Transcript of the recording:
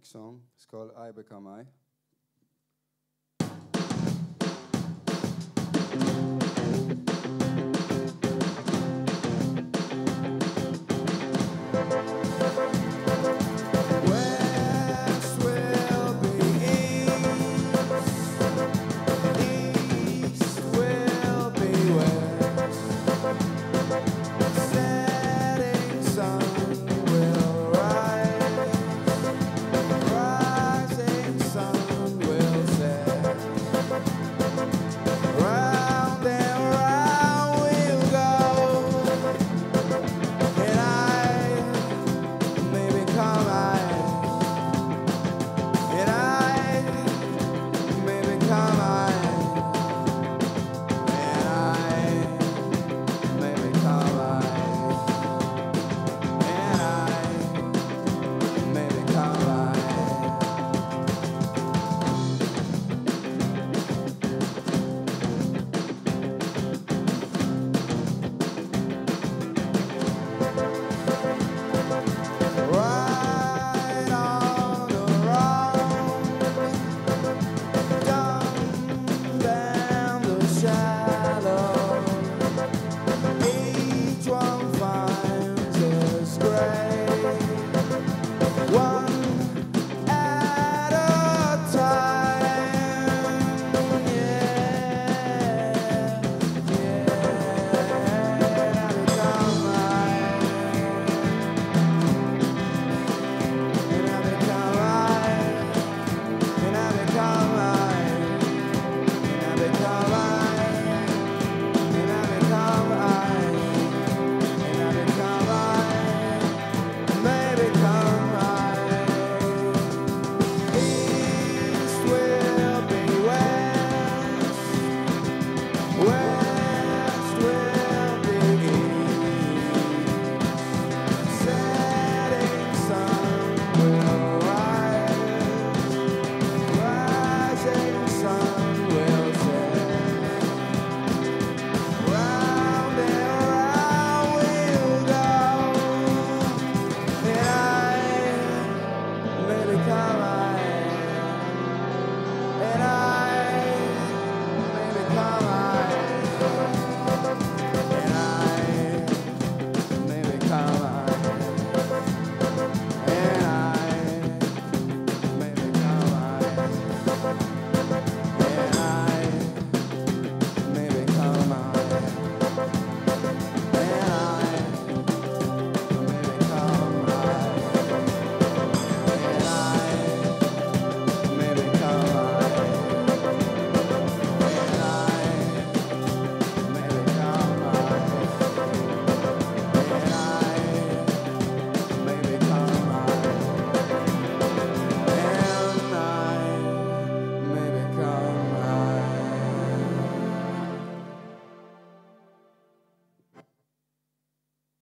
next song. It's called I Become I.